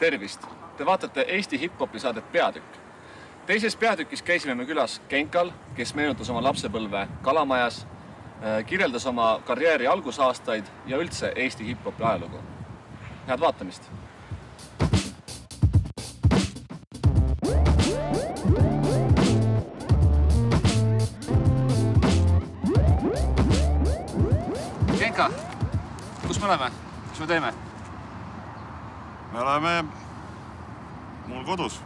tervist! Te vaatate Eesti hip-hopi saadet Peatükk. teises peatükis käisime me külas Genkal, kes meenutas oma lapsepõlve Kalamajas, kirjeldas oma karjääri algusaastaid ja üldse Eesti hip-hopi ajalugu. head vaatamist! Genka, kus me oleme, mis me teeme? Me oleme mul kodus,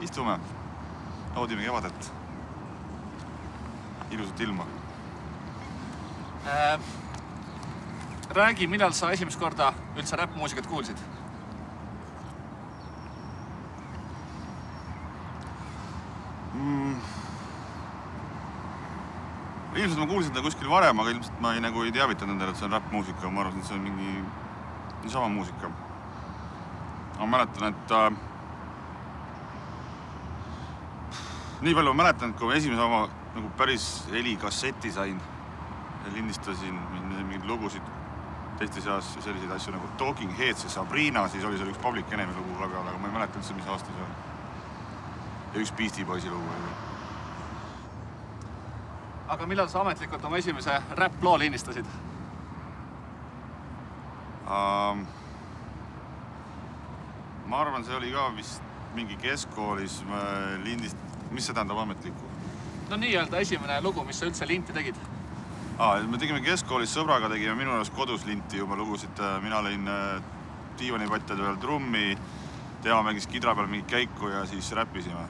istume, naudime kevadet, ilusat ilma. Äh, räägi, millal sa esimest korda üldse räppmuusikat kuulsid? Mm. ilmselt ma kuulsin seda kuskil varem, aga ilmselt ma ei, nagu ei teavitanud endale, et see on räppmuusika, ma arvasin, et see on mingi niisama muusika. Ma mäletan, et äh, nii palju ma mäletan, et kui ma esimese oma nagu päris helikasseti sain lindistasin mingeid lugusid teiste seas selliseid asju nagu Talking Heads ja Sabrina, siis oli seal üks Public Enemy lugu ka peal, aga ma ei mäleta üldse, mis aasta see on. ja üks Beastie Boysi lugu oli. aga millal sa ametlikult oma esimese räpploo lindistasid? Um, ma arvan, see oli ka vist mingi keskkoolis lindist-, mis see tähendab ametlikku? no nii-öelda esimene lugu, mis sa üldse linti tegid? aa, me tegime keskkoolis sõbraga, tegime minu arust kodus linti juba lugusid, mina lõin diivanipatjade peal trummi, tema mängis kidra peal mingit käiku ja siis räppisime.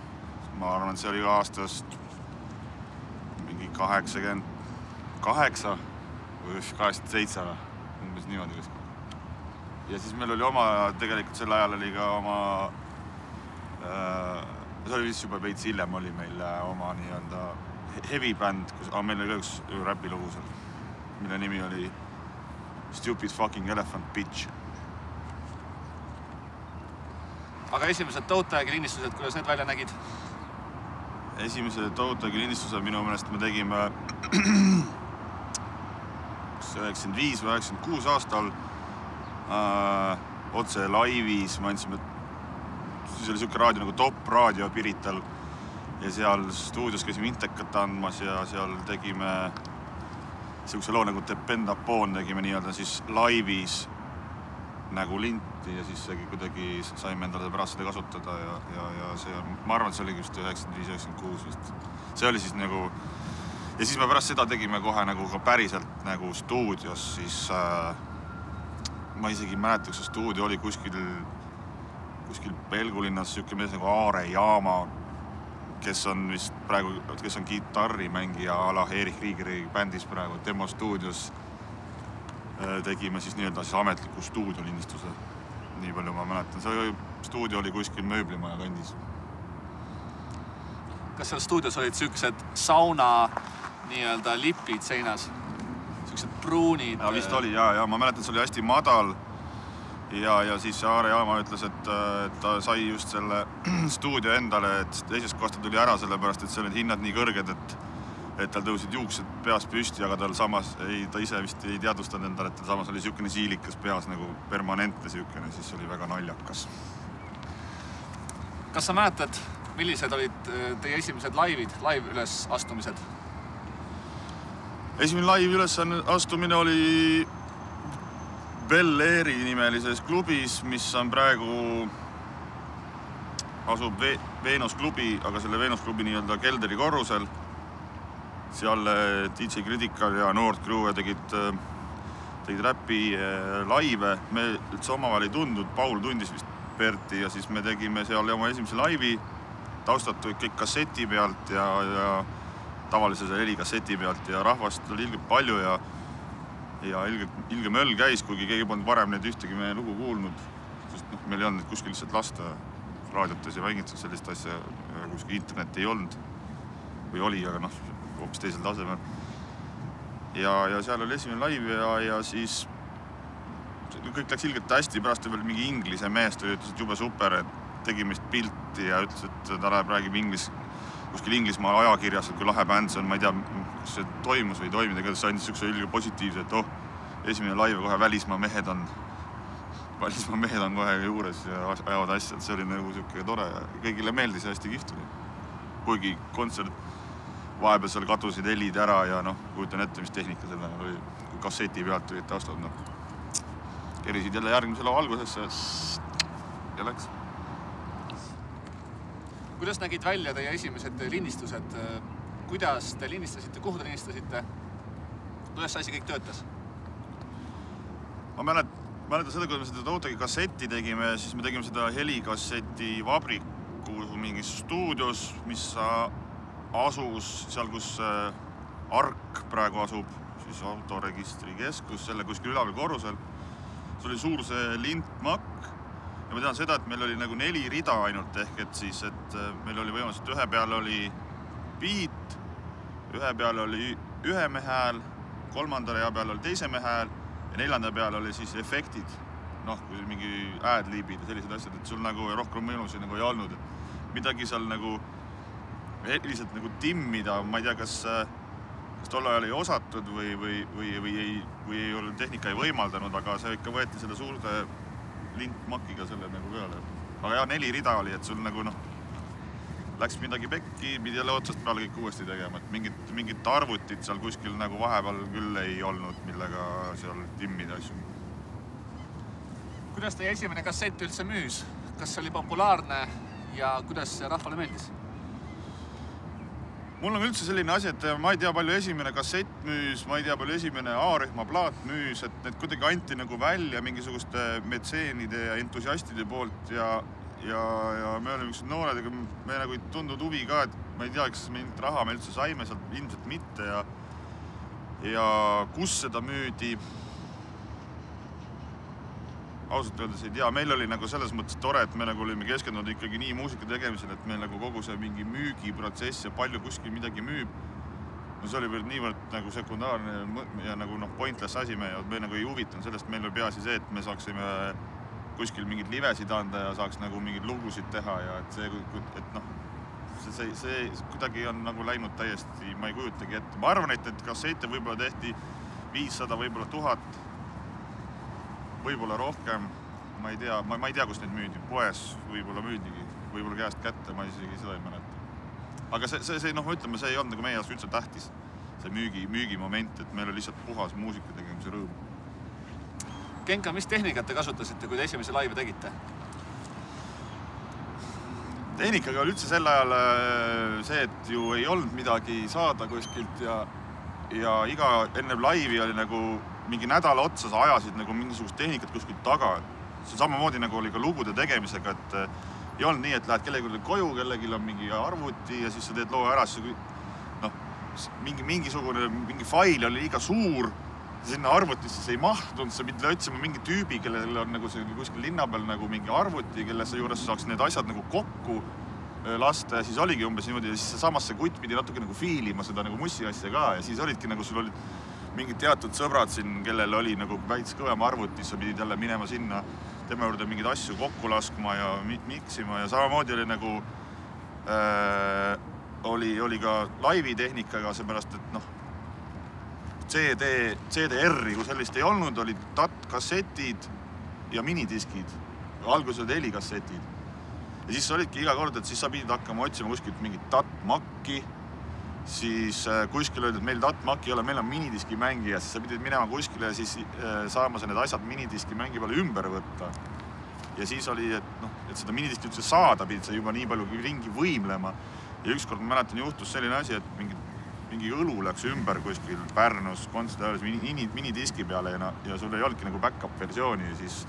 ma arvan, et see oli aastast mingi kaheksakümmend kaheksa või kaheksakümmend seitse või, umbes niimoodi kuskil. Ja siis meil oli oma, tegelikult sel ajal oli ka oma äh, see oli vist juba veits hiljem oli meil oma nii-öelda heavy bänd, kus, aga meil oli ka üks räpilugu seal, mille nimi oli Stupid fucking elephant bitch. aga esimesed Tootagi lindistused, kuidas need välja nägid? esimese Tootagi lindistuse minu meelest me tegime kas üheksakümmend viis või üheksakümmend kuus aastal äh, otse laivis, me andsime siis oli siuke raadio nagu Top Raadio Pirital ja seal stuudios käisime intekat andmas ja seal tegime siukse loo nagu Depend Upon tegime nii-öelda siis laivis nagu linti ja siis kuidagi saime endale pärast seda kasutada ja, ja, ja see on, ma arvan, et see oligi vist üheksakümmend viis, üheksakümmend kuus vist. see oli siis nagu ja siis me pärast seda tegime kohe nagu ka päriselt nagu stuudios siis äh, ma isegi ei mäleta, kas see stuudio oli kuskil kuskil Pelgulinnas sihuke mees nagu Aare Jaama, kes on vist praegu, kes on kitarrimängija a la Erich Kriegeri bändis praegu, tema stuudios tegime siis nii-öelda siis ametliku stuudiolindistuse. nii palju ma mäletan, see stuudio oli kuskil mööblimaja kandis. kas seal stuudios olid siuksed sauna nii-öelda lipid seinas? Siuksed pruunid? vist oli ja, ja ma mäletan, see oli hästi madal ja, ja siis Aare Jaama ütles, et, et ta sai just selle stuudio endale, et teisest kohast ta tuli ära sellepärast, et seal olid hinnad nii kõrged, et et tal tõusid juuksed peas püsti, aga tal samas ei, ta ise vist ei teadvustanud endale, et tal samas oli niisugune siilikas peas nagu permanentne niisugune, siis oli väga naljakas. kas sa mäletad, millised olid teie esimesed laivid, live esimene live ülesastumine oli Bel Airi nimelises klubis, mis on praegu, asub Ve-, Veenus klubi, aga selle Veenus klubi nii-öelda keldri korrusel. seal DJ Critical ja Noort Crew tegid, tegid räpi laive, me üldse omavahel ei tundnud, Paul tundis vist Berti ja siis me tegime seal oma esimese laivi, taustad tulid kõik kasseti pealt ja, ja tavalise helikasseti pealt ja rahvast oli ilgelt palju ja ja ilgelt, ilge möll käis, kuigi keegi polnud varem neid ühtegi meie lugu kuulnud. sest noh, meil ei olnud neid kuskil lihtsalt lasta raadiotes ei mängitud sellist asja, kuskil internetti ei olnud. või oli, aga noh, hoopis teisel tasemel. ja, ja seal oli esimene laiv ja, ja siis kõik läks ilgelt hästi, pärast veel mingi inglise mees tuli, ütles, et jube super, et tegime vist pilti ja ütles, et ta läheb, räägib inglis, kuskil Inglismaal ajakirjas, et kui lahe bänd see on, ma ei tea, kas see toimus või ei toimunud, igatahes see andis niisuguse ilge positiivse, et oh, esimene laiv kohe välismaa mehed on. välismaa mehed on kohe juures ja ajavad asja, et see oli nagu sihuke tore ja kõigile meeldis ja hästi kihvt oli. kuigi kontsert, vahepeal seal kadusid helid ära ja noh, kujutan ette, mis tehnika selle ajal oli, kui kasseti pealt tulid taustad, noh. kerisid jälle järgmise loo algusesse ja läks. Kuidas nägid välja teie esimesed lindistused? kuidas te lindistasite, kuhu te lindistasite? kuidas see asi kõik töötas? ma mäletan, mäletan seda, kui me seda Tootagi kassetti tegime, siis me tegime seda helikasseti vabriku mingis stuudios, mis asus seal, kus Ark praegu asub, siis autoregistrikeskus, selle kuskil üleval korrusel. see oli suur see lintmakk ja ma tean seda, et meil oli nagu neli rida ainult ehk et siis, et meil oli võimalus, et ühe peal oli beat, ühe peal oli ühe mehe hääl, kolmanda rea peal oli teise mehe hääl ja neljanda peal oli siis efektid, noh, kui mingi ad-libid ja sellised asjad, et sul nagu rohkem võimalusi nagu ei olnud, et midagi seal nagu lihtsalt nagu timmida, ma ei tea, kas, kas tol ajal ei osatud või, või, või, või ei, või ei olnud, tehnika ei võimaldanud, aga see ikka võeti selle suurde lintmakiga selle nagu peale. aga jaa, neli rida oli, et sul nagu noh, läks midagi pekki, pidi jälle otsast peale kõik uuesti tegema, et mingit, mingit arvutit seal kuskil nagu vahepeal küll ei olnud, millega seal timmida asju. kuidas teie esimene kassett üldse müüs, kas see oli populaarne ja kuidas see rahvale meeldis? Mul on üldse selline asi, et ma ei tea, palju esimene kassett müüs, ma ei tea, palju esimene A-rühma plaat müüs, et need kuidagi anti nagu välja mingisuguste metseenide ja entusiastide poolt ja, ja, ja me olime niisugused noored, ega me nagu ei tundnud huvi ka, et ma ei tea, kas mingit raha me üldse saime sealt, ilmselt mitte ja ja kus seda müüdi ausalt öeldes ei tea, meil oli nagu selles mõttes tore, et me nagu olime keskendunud ikkagi nii muusika tegemisele, et meil nagu kogu see mingi müügiprotsess ja palju kuskil midagi müüb. no see oli veel niivõrd nagu sekundaarne ja nagu noh, pointless asi meie me nagu ei huvitanud sellest, meil oli peaasi see, et me saaksime kuskil mingeid livesid anda ja saaks nagu mingeid lugusid teha ja et see, et noh, see, see, see kuidagi on nagu läinud täiesti, ma ei kujutagi ette, ma arvan, et, et kassette võib-olla tehti viissada, võib-olla tuhat võib-olla rohkem, ma ei tea, ma, ma ei tea, kus neid müüdi, poes võib-olla müüdigi, võib-olla käest kätte, ma isegi seda ei mäleta. aga see, see, see noh, ütleme, see ei olnud nagu meie jaoks üldse tähtis, see müügi, müügimoment, et meil oli lihtsalt puhas muusika tegemise rõõm. Genka, mis tehnikat te kasutasite, kui te esimesi laive tegite? tehnikaga oli üldse sel ajal see, et ju ei olnud midagi saada kuskilt ja, ja iga, enne laivi oli nagu mingi nädala otsa sa ajasid nagu mingisugust tehnikat kuskilt taga. see samamoodi nagu oli ka lugude tegemisega, et eh, ei olnud nii, et lähed kellelegi koju, kellelgi on mingi arvuti ja siis sa teed loo ära, siis noh, mingi mingisugune mingi fail oli liiga suur, sinna arvutisse see ei mahtunud, sa pidid otsima mingi tüübi, kellel on nagu see kuskil linna peal nagu mingi arvuti, kelle juures saaks need asjad nagu kokku eh, lasta ja siis oligi umbes niimoodi ja siis samas see kutt pidi natuke nagu fiilima seda nagu mussi asja ka ja siis olidki nagu sul olid mingid teatud sõbrad siin, kellel oli nagu väikse kõvem arvuti, sa pidid jälle minema sinna tema juurde mingeid asju kokku laskma ja miksima ja samamoodi oli nagu äh, oli, oli ka laivi tehnikaga, seepärast et noh, CD, CDR-i kui sellist ei olnud, olid DAT-kassetid ja minidiskid. alguses olid helikassetid. ja siis olidki iga kord, et siis sa pidid hakkama otsima kuskilt mingit DAT-makki siis äh, kuskil öeldi, et meil DAT-Mac ei ole, meil on minidiski mängija, siis sa pidid minema kuskile ja siis äh, saama sa need asjad minidiski mängi peale ümber võtta. ja siis oli, et noh, et seda minidiski üldse saada, pidid sa juba nii palju ringi võimlema. ja ükskord ma mäletan, juhtus selline asi, et mingi, mingi õlu läks ümber kuskil Pärnus kontserdi ajal mini, mini, minidiski peale ja, ja sul ei olnudki nagu back-up versiooni ja siis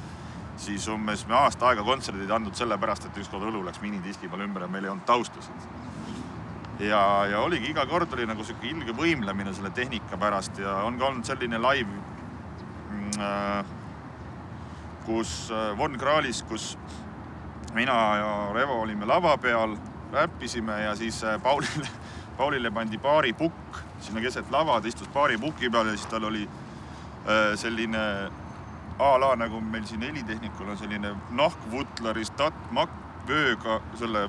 siis umbes me aasta aega kontserdi ei andnud sellepärast, et ükskord õlu läks minidiski peale ümber ja meil ei olnud taustasid ja, ja oligi iga kord oli nagu sihuke ilge võimlemine selle tehnika pärast ja on ka olnud selline live mm, äh,, kus äh, Von Krahlis, kus mina ja Revo olime lava peal, räppisime ja siis äh, Paulile, Paulile pandi baaripukk sinna keset lava, ta istus baaripuki peal ja siis tal oli äh, selline a la nagu meil siin helitehnikul on selline nahkvutlari stat-makk vööga selle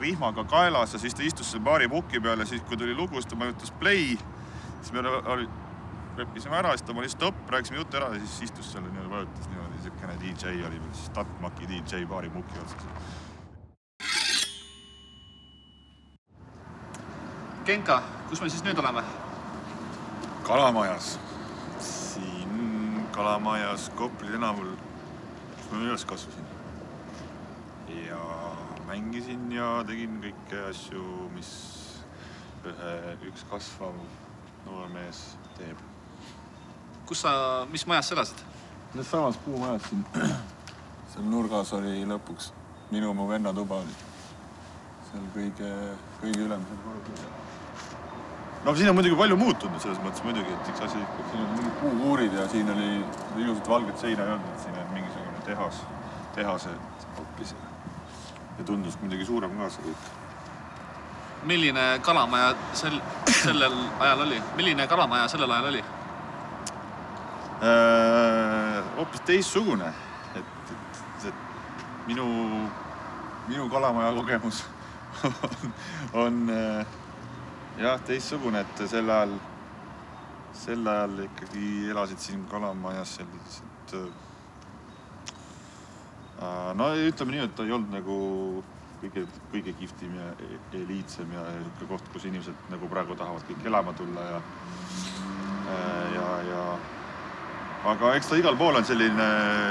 vihmaga kaelas ja siis ta istus seal baaripuki peal ja siis, kui tuli lugu, siis ta vajutas play. siis me oli, leppisime ära, siis ta pani stopp, rääkisime jutu ära ja siis istus seal niimoodi, vajutas niimoodi, siukene DJ oli veel siis, Statmaki DJ baari muki otsas. Genka, kus me siis nüüd oleme? kalamajas, siin kalamajas Kopli tänavul, kus ma üles kasvasin. ja mängisin ja tegin kõiki asju, mis ühe, üks kasvav noormees teeb. kus sa, mis majas sa elasid? selles samas puumajas siin, seal nurgas oli lõpuks minu, mu venna tuba oli. seal kõige, kõige ülemisel korrusel. no siin on muidugi palju muutunud selles mõttes muidugi, et üks asi, siin on mingid puukuurid ja siin oli ilusat valget seina ei olnud, et siin on mingisugune tehas, tehased hoopis. Ja tundus muidugi suurem ka see kõik. milline kalamaja sel, sellel ajal oli, milline kalamaja sellel ajal oli? Äh, hoopis teistsugune, et, et, et minu, minu kalamaja kogemus on, on äh, jah, teistsugune, et sel ajal, sel ajal ikkagi elasid siin kalamajas sellised äh, no ütleme nii, et ta ei olnud nagu kõige, kõige kihvtim ja e-, eliitsem ja niisugune koht, kus inimesed nagu praegu tahavad kõik elama tulla ja ja, ja aga eks ta igal pool on selline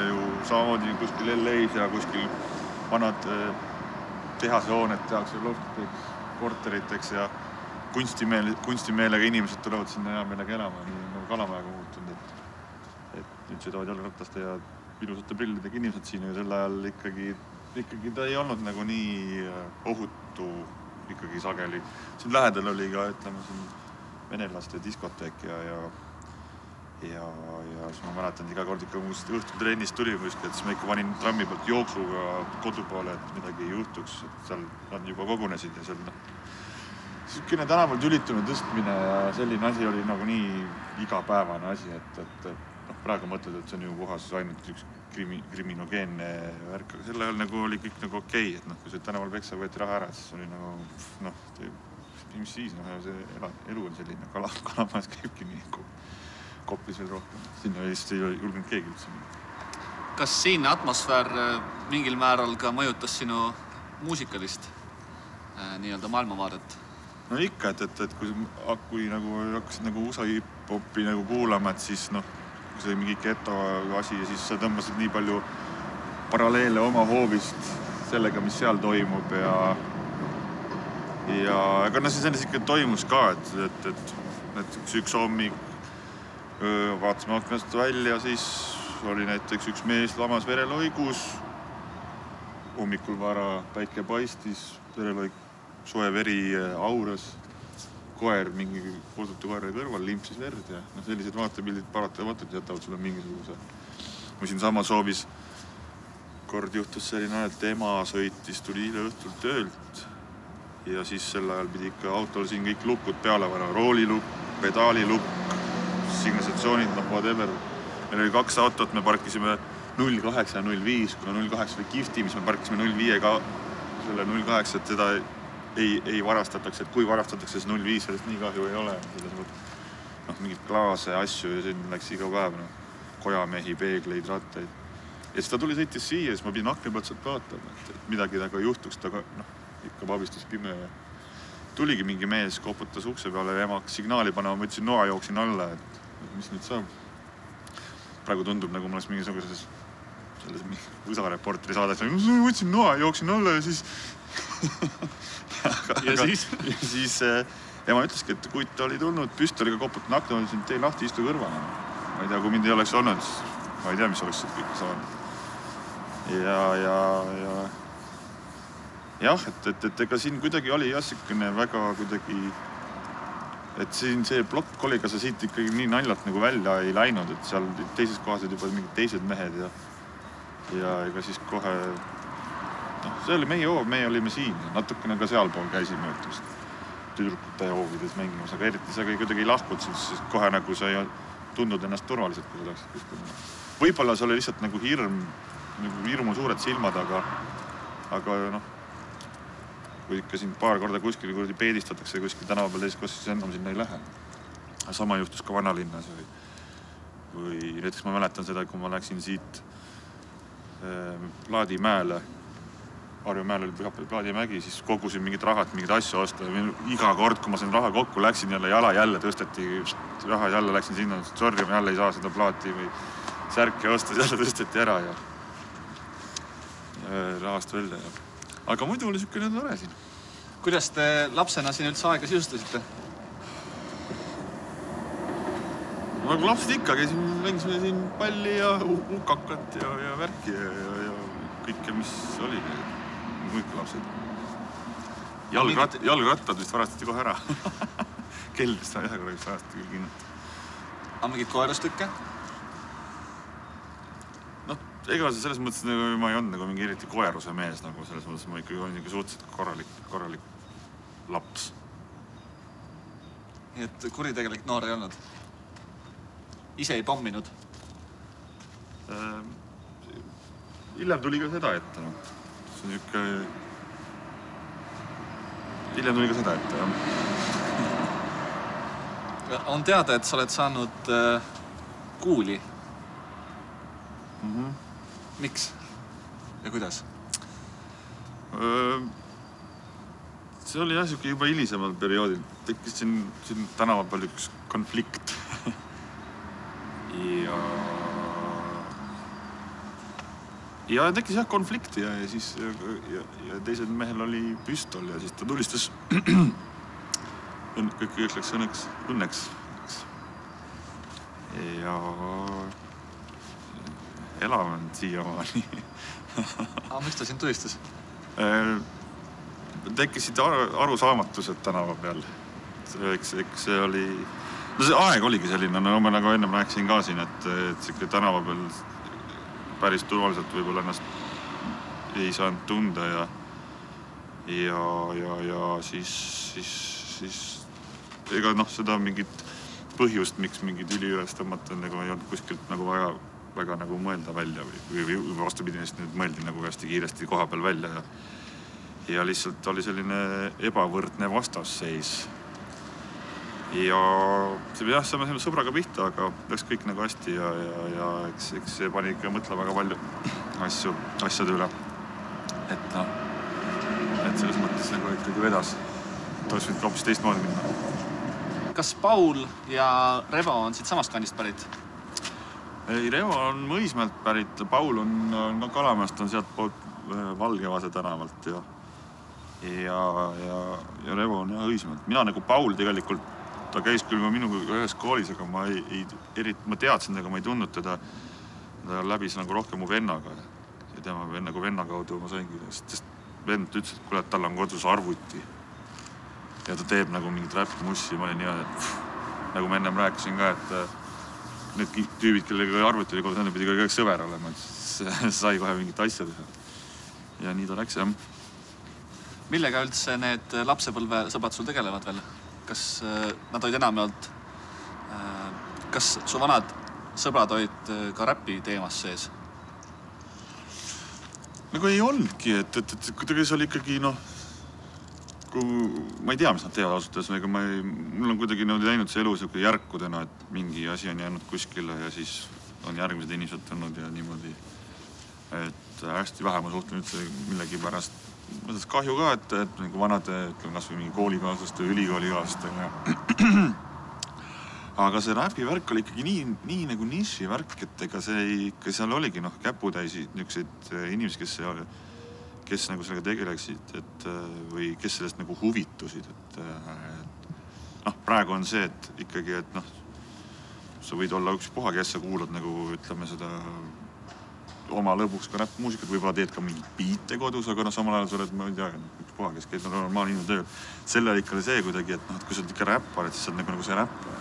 ju samamoodi kuskil LA-s ja kuskil vanad eh, tehasehooned tehakse loftideks, korteriteks ja kunstimeel, kunstimeelega inimesed tulevad sinna hea meelega elama, nii nagu Kalamajaga muutunud, et et nüüd sõidavad jalgrattaste ja ilusate prillidega inimesed siin ja sel ajal ikkagi, ikkagi ta ei olnud nagu nii eh, ohutu ikkagi sageli. siin lähedal oli ka, ütleme siin venelaste diskoteek ja, ja ja, ja siis ma mäletan, et iga kord ikka kui õhtul trennist tulime kuskilt, siis ma ikka panin trammi pealt jooksuga kodu poole, et midagi ei juhtuks, et seal nad juba kogunesid ja seal noh, niisugune tänaval tülitamine, tõstmine ja selline asi oli nagu nii igapäevane asi, et, et, et noh, praegu mõtled, et see on ju puhas ainult üks krimi, kriminogeenne värk, aga sel ajal nagu oli kõik nagu okei okay,, et noh, kui sa tänaval peksa võeti raha ära, siis oli nagu noh, mis siis, noh, see ela, elu on selline, kala, kalamajas käibki nii Koplis veel rohkem, sinna vist ei julgenud keegi üldse minna. kas siinne atmosfäär äh, mingil määral ka mõjutas sinu muusikalist äh, nii-öelda maailmavaadet? no ikka, et, et, et kui, kui nagu hakkasid nagu USA hip-hopi nagu kuulama, et siis noh, see mingi geto asi ja siis sa tõmbasid nii palju paralleele oma hoovist sellega, mis seal toimub ja ja ega noh, siis ikka toimus ka, et, et, et näiteks üks hommik vaatasime aknast välja, siis oli näiteks üks mees lamas verelõigus. hommikul vara päike paistis, verelõik, soe veri äh, auras. Koer, mingi kodutu koera kõrval limpsis verd ja noh, sellised vaatepildid paratamatult jätavad sulle mingisuguse. mul siinsamas hoovis kord juhtus selline et ema sõitis, tuli eile õhtul töölt ja siis sel ajal pidi ikka autol siin kõik lukud peale panema, roolilukk, pedaalilukk signalisatsioonid, noh, whatever. meil oli kaks autot, me parkisime null kaheksa ja null viis, kuna null kaheksa oli kihvtim, siis me parkisime null viiega selle null kaheksat, seda ei, ei varastataks, et kui varastatakse, siis null viis sellest nii kahju ei ole. noh, mingeid klaase, asju ja siin läks iga päev noh, kojamehi, peegleid, rattaid. ja siis ta tuli, sõitis siia, siis ma pidin akna pealt sealt vaatama, et, midagi temaga juhtuks, ta ka noh, ikka vabistas pime ja tuligi mingi mees, koputas ukse peale ja ema hakkas signaali panema, ma võtsin noa, jooksin alla, et mis nüüd saab. praegu tundub, nagu ma oleks mingisuguses selles USA Reporteri saates, võtsin noa, jooksin alla ja siis ja aga, siis? ja siis äh, ema ütleski, et kutt oli tulnud, püstoliga koputanud akna, ütlesin, et tee lahti, istu kõrvale. ma ei tea, kui mind ei oleks olnud, siis ma ei tea, mis oleks siit kõik saanud. ja, ja, ja jah, et, et, et ega siin kuidagi oli jah, niisugune väga kuidagi et siin see plokk oli, ega sa siit ikkagi nii naljalt nagu välja ei läinud, et seal teises kohas olid juba mingid teised mehed ja ja ega siis kohe noh, see oli meie hoov, meie olime siin natukene ka sealpool käisime, ütleme tüdrukute hoovides mängimas, aga eriti sa kuidagi ei lahkunud, siis kohe nagu sa ei tundnud ennast turvaliselt, kui sa läksid kuskile. võib-olla see oli lihtsalt nagu hirm, nagu hirmu suured silmad, aga, aga noh kui ikka sind paar korda kuskil kuradi peedistatakse kuskil tänava peal teises kohas, siis enam sinna ei lähe. sama juhtus ka vanalinnas või, või näiteks ma mäletan seda, kui ma läksin siit äh, Plaadimäele Harju mäel oli Plaadimägi, siis kogusin mingit raha, et mingeid asju osta ja iga kord, kui ma sain raha kokku, läksin jälle jala jälle tõsteti raha, jälle läksin sinna, sorry, ma jälle ei saa seda plaati või särki osta, jälle tõsteti ära ja rahast välja ja. aga muidu oli niisugune tore siin. kuidas te lapsena siin üldse aega sisustasite? nagu lapsed ikka, käisime, mängisime siin palli ja hukakat ja, ja värki ja, ja, ja kõike, mis oli nagu ikka lapsed. jalgrat-, jalgrattad vist varastati kohe ära keldrist ühe korra vist varastati küll kinni. aga mingeid koerastükke? noh, ega selles mõttes nagu ma ei olnud nagu mingi eriti koeruse mees nagu selles mõttes ma ikkagi olin ikka suhteliselt korralik, korralik laps. nii et kuritegelik noor ei olnud? ise ei pomminud äh,? hiljem tuli ka seda ette, noh see niisugune, hiljem tuli ka seda ette, jah. on teada, et sa oled saanud äh, kuuli mm. -hmm. miks ja kuidas? see oli jah, niisugune juba hilisemal perioodil, tekkis siin, siin tänaval peal üks konflikt ja ja tekkis jah konflikt ja, ja siis ja, ja, ja teisel mehel oli püstol ja siis ta tulistas. kõik, kõik läks õnneks, õnneks. ja elame siiamaani aga miks ta sind tulistas? Äh, tekkisid arusaamatused tänava peal. eks, eks see oli, no see aeg oligi selline, no ma nagu ennem rääkisin ka siin, et, et sihuke tänava peal päris turvaliselt võib-olla ennast ei saanud tunda ja ja, ja, ja siis, siis, siis ega noh, seda mingit põhjust, miks mingi tüli üles tõmmata, nagu ei olnud kuskilt nagu väga, väga nagu mõelda välja või, või, või vastupidi, lihtsalt nüüd mõeldi nagu hästi kiiresti koha peal välja ja ja lihtsalt oli selline ebavõrdne vastasseis ja see jah, saime selle sõbraga pihta, aga läks kõik nagu hästi ja, ja, ja eks, eks see pani ikka mõtlema väga palju asju, asjade üle. et noh, et selles mõttes nagu ikkagi vedas. et oleks võinud ka hoopis teistmoodi minna. kas Paul ja Revo on siitsamast kandist pärit? ei, Revo on Mõismäelt pärit, Paul on, on ka Kalamaast, on sealtpoolt äh, Valgevase tänavalt ja ja, ja, ja Revo on jah Õismäelt. mina nagu Paul tegelikult ta käis küll minuga ühes koolis, aga ma ei, ei, eriti, ma teadsin, aga ma ei tundnud teda. ta läbis nagu rohkem mu vennaga ja tema nagu venna kaudu ma saingi, sest vend ütles, et kuule, et tal on kodus arvuti. ja ta teeb nagu mingit räppmussi, ma olin niimoodi, et pff, nagu ma ennem rääkisin ka, et äh, need tüübid, kellega arvuti oli kodus, nendel pidi kogu aeg sõber olema, et sai kohe mingit asja teha. ja nii ta läks jah. millega üldse need lapsepõlvesõbrad sul tegelevad veel? Kas äh, nad olid enamjaolt, äh, kas su vanad sõbrad olid äh, ka räpi teemas sees? nagu ei olnudki, et, et, et kuidagi see oli ikkagi noh, kui ma ei tea, mis nad teevad ausalt öeldes, ega ma ei, mul on kuidagi niimoodi läinud see elu sihuke järkudena, et mingi asi on jäänud kuskile ja siis on järgmised inimesed tulnud ja niimoodi. et hästi vähe ma suhtlen üldse millegipärast mõttes kahju ka, et, et nagu vanade, ütleme kasvõi mingi koolikaaslaste, ülikoolikaaslastega aga see räpi värk oli ikkagi nii, nii nagu nišivärk, et ega see ei, ikka seal oligi noh, käputäis niisuguseid äh, inimesi, kes, kes nagu sellega tegeleksid, et äh, või kes sellest nagu huvitusid, et, äh, et noh, praegu on see, et ikkagi, et noh, sa võid olla ükspuha, kes sa kuulad nagu ütleme seda oma lõbuks ka räppmuusikat, võib-olla teed ka mingeid biite kodus, aga noh, samal ajal sa oled, ma ei tea, ükspuha, kes käib normaalne inimene tööl. selle ikka oli see kuidagi, et noh, et kui sa oled ikka räppar, et siis sa oled nagu, nagu see räppar.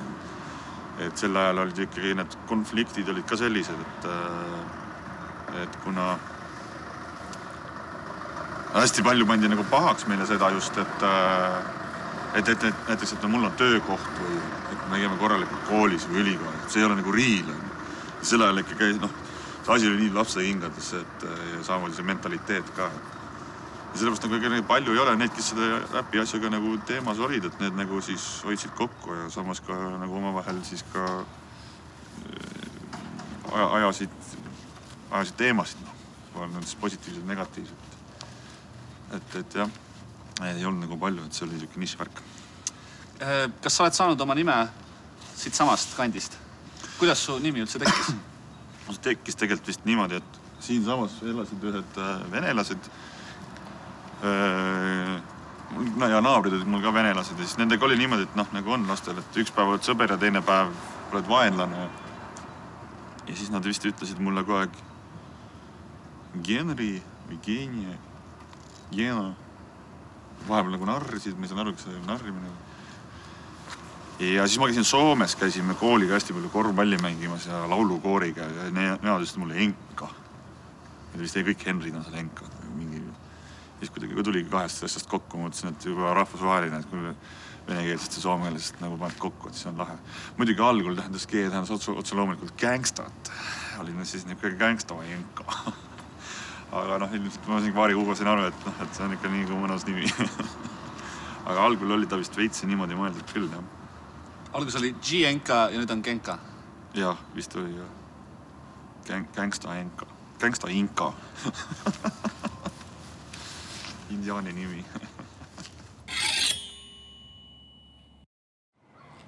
et sel ajal olid ikkagi need konfliktid olid ka sellised, et, äh, et kuna hästi palju pandi nagu pahaks meile seda just, et äh, et, et, et näiteks, et no mul on töökoht või et me käime korralikult koolis või ülikoolis, see ei ole nagu real onju. sel ajal ikka käis noh asi oli nii lapsekingades, et ja samamoodi see mentaliteet ka. ja sellepärast nagu ega neid palju ei ole neid, kes selle räpi asjaga nagu teemas olid, et need nagu siis hoidsid kokku ja samas ka nagu omavahel siis ka äh, aja, ajasid, ajasid teemasid, noh, siis positiivsed, negatiivsed. et, et jah, ei olnud nagu palju, et see oli niisugune nišivärk. Äh, kas sa oled saanud oma nime siitsamast kandist? kuidas su nimi üldse tekkis? See tekkis tegelikult vist niimoodi, et siinsamas elasid ühed äh, venelased. no ja naabrid olid mul ka venelased ja siis nendega oli niimoodi, et noh, nagu on lastel, et üks päev oled sõber ja teine päev oled vaenlane. ja siis nad vist ütlesid mulle kogu aeg Genri või Genia, Gena. vahepeal nagu narrisid, ma ei saanud aru, kas see oli narrimine või ja siis ma käisin Soomes, käisime kooliga hästi palju korvpalli mängimas ja laulukooriga ja ne, nemad ütlesid mulle Enka. Need vist kõik Henrid on seal Enka mingi. siis kuidagi kui tuligi kahest asjast kokku, mõtlesin, et juba rahvusvaheline, et kui venekeelsest ja soomekeelsest nagu paned kokku, et siis on lahe. muidugi algul tähendas G tähendas otse, otse loomulikult gängstat. olin siis niisugune gängsta või Enka aga noh, ilmselt ma siin paari kuuga sain aru, et noh, et see on ikka nii mõnus nimi aga algul oli ta vist veits niimoodi mõeldud küll jah algus oli G-Enka ja nüüd on Genka. jah, vist oli jah. Gäng-, Gangsta Enka, Gangsta Inka indiaani nimi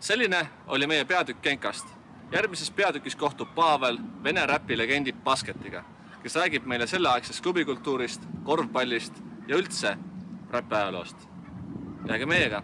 selline oli meie peatükk Genkast. järgmises peatükis kohtub Pavel vene räpilegendi Basketiga, kes räägib meile selleaegsest klubikultuurist, korvpallist ja üldse räpi ajaloost. jääge meiega